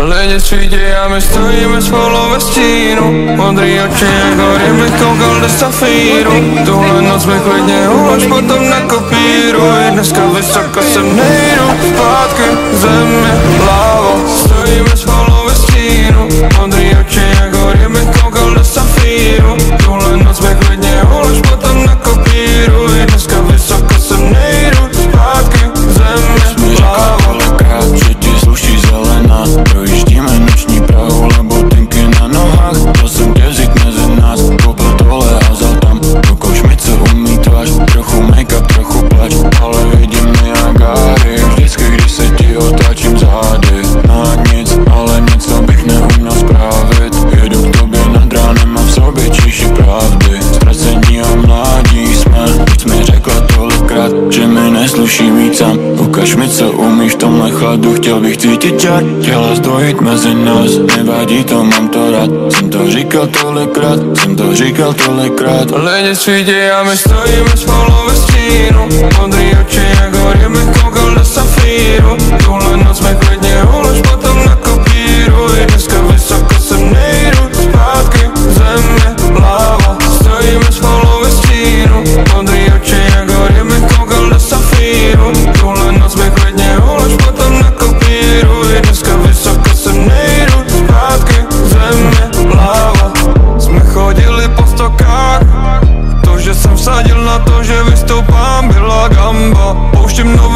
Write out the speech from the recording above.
Lidi svítí a my stojíme spolu ve stínu. Modrý oči jako kdybych koukal do safíru. Tuhle noc mi klidně ulož potom na kopíru. I dneska vysoko sem nejdu nesluší mít sám Ukaž mi, co umíš v tomhle chladu. Chtěl bych cítit čar těla zdvojit mezi nás. Nevadí to, mám to rád. Jsem to říkal tolikrát, jsem to říkal tolikrát. Lidi svítí a my stojíme spolu ve stínu. Modrý oči jako ryby, koukal do safíru. Vsadil na to, že vystoupám, byla gamba. Pouštím nový